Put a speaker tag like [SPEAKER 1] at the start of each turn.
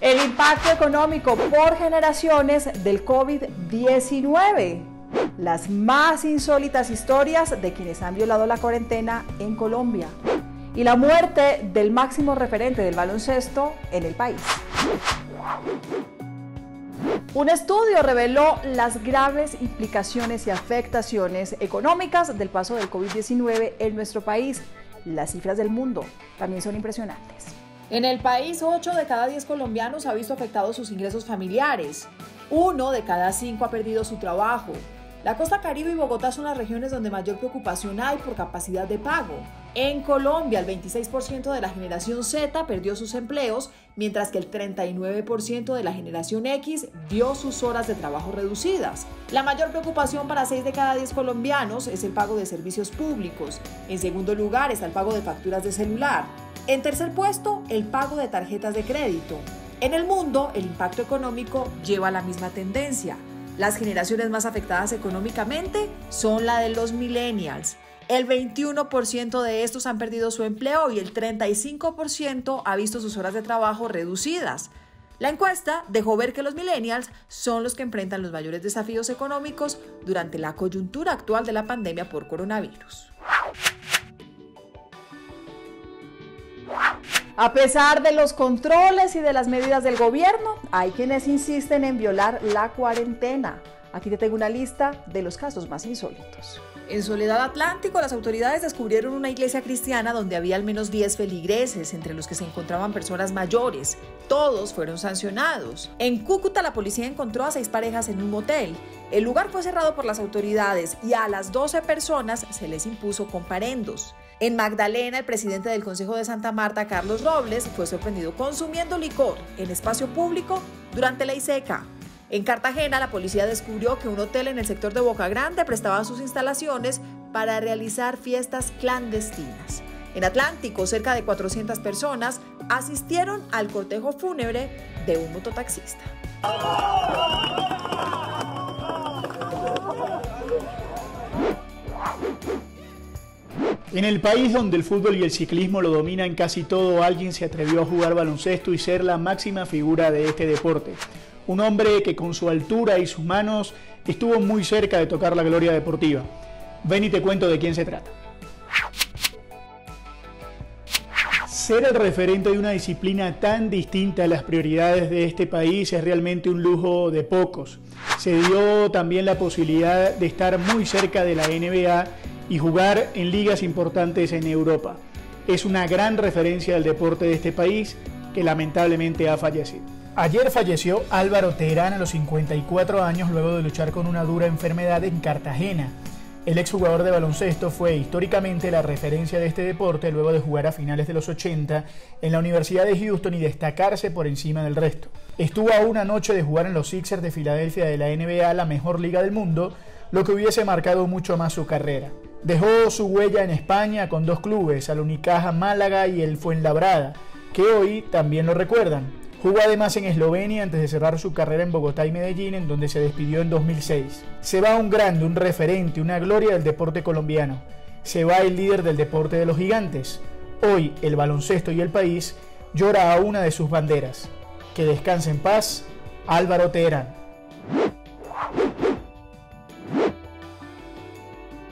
[SPEAKER 1] El impacto económico por generaciones del COVID-19. Las más insólitas historias de quienes han violado la cuarentena en Colombia. Y la muerte del máximo referente del baloncesto en el país. Un estudio reveló las graves implicaciones y afectaciones económicas del paso del COVID-19 en nuestro país. Las cifras del mundo también son impresionantes.
[SPEAKER 2] En el país, 8 de cada 10 colombianos ha visto afectados sus ingresos familiares. Uno de cada 5 ha perdido su trabajo. La costa caribe y Bogotá son las regiones donde mayor preocupación hay por capacidad de pago. En Colombia, el 26% de la generación Z perdió sus empleos, mientras que el 39% de la generación X vio sus horas de trabajo reducidas. La mayor preocupación para 6 de cada 10 colombianos es el pago de servicios públicos. En segundo lugar está el pago de facturas de celular. En tercer puesto, el pago de tarjetas de crédito. En el mundo, el impacto económico lleva la misma tendencia. Las generaciones más afectadas económicamente son la de los millennials. El 21% de estos han perdido su empleo y el 35% ha visto sus horas de trabajo reducidas. La encuesta dejó ver que los millennials son los que enfrentan los mayores desafíos económicos durante la coyuntura actual de la pandemia por coronavirus.
[SPEAKER 1] A pesar de los controles y de las medidas del gobierno, hay quienes insisten en violar la cuarentena. Aquí te tengo una lista de los casos más insólitos.
[SPEAKER 2] En Soledad Atlántico, las autoridades descubrieron una iglesia cristiana donde había al menos 10 feligreses, entre los que se encontraban personas mayores. Todos fueron sancionados. En Cúcuta, la policía encontró a seis parejas en un motel. El lugar fue cerrado por las autoridades y a las 12 personas se les impuso comparendos. En Magdalena, el presidente del Consejo de Santa Marta, Carlos Robles, fue sorprendido consumiendo licor en espacio público durante la ISECA. En Cartagena, la policía descubrió que un hotel en el sector de Boca Grande prestaba sus instalaciones para realizar fiestas clandestinas. En Atlántico, cerca de 400 personas asistieron al cortejo fúnebre de un mototaxista.
[SPEAKER 3] En el país donde el fútbol y el ciclismo lo dominan casi todo, alguien se atrevió a jugar baloncesto y ser la máxima figura de este deporte. Un hombre que con su altura y sus manos estuvo muy cerca de tocar la gloria deportiva. Ven y te cuento de quién se trata. Ser el referente de una disciplina tan distinta a las prioridades de este país es realmente un lujo de pocos. Se dio también la posibilidad de estar muy cerca de la NBA y jugar en ligas importantes en Europa. Es una gran referencia del deporte de este país que lamentablemente ha fallecido. Ayer falleció Álvaro Teherán a los 54 años luego de luchar con una dura enfermedad en Cartagena. El exjugador de baloncesto fue históricamente la referencia de este deporte luego de jugar a finales de los 80 en la Universidad de Houston y destacarse por encima del resto. Estuvo a una noche de jugar en los Sixers de Filadelfia de la NBA, la mejor liga del mundo, lo que hubiese marcado mucho más su carrera. Dejó su huella en España con dos clubes, al Unicaja Málaga y el Fuenlabrada, que hoy también lo recuerdan. Jugó además en Eslovenia antes de cerrar su carrera en Bogotá y Medellín, en donde se despidió en 2006. Se va un grande, un referente, una gloria del deporte colombiano. Se va el líder del deporte de los gigantes. Hoy el baloncesto y el país llora a una de sus banderas. Que descanse en paz, Álvaro Teherán.